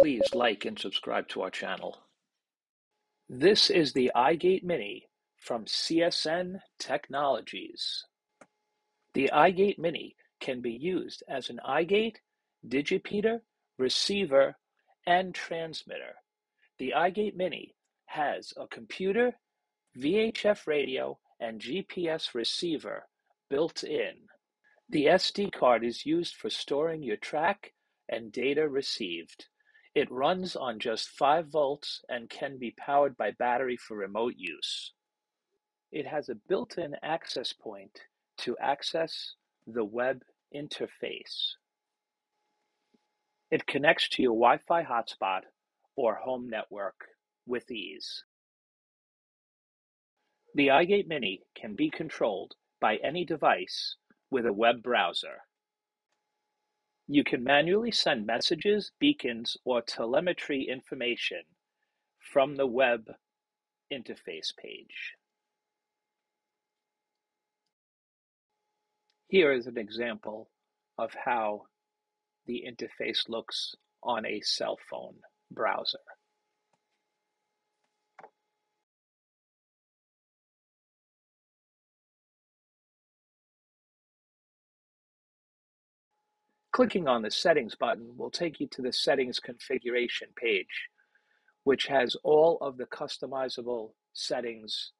Please like and subscribe to our channel. This is the iGate Mini from CSN Technologies. The iGate Mini can be used as an iGate, digipeater, receiver, and transmitter. The iGate Mini has a computer, VHF radio, and GPS receiver built in. The SD card is used for storing your track and data received. It runs on just 5 volts and can be powered by battery for remote use. It has a built-in access point to access the web interface. It connects to your Wi-Fi hotspot or home network with ease. The iGate Mini can be controlled by any device with a web browser. You can manually send messages, beacons, or telemetry information from the web interface page. Here is an example of how the interface looks on a cell phone browser. Clicking on the Settings button will take you to the Settings configuration page, which has all of the customizable settings.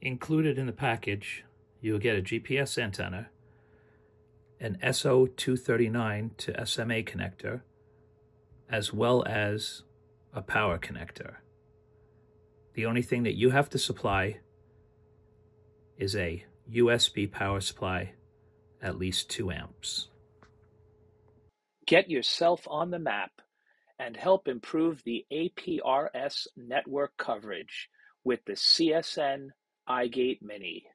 Included in the package, you'll get a GPS antenna, an SO239 to SMA connector, as well as a power connector. The only thing that you have to supply is a USB power supply at least 2 amps. Get yourself on the map and help improve the APRS network coverage with the CSN iGate Mini.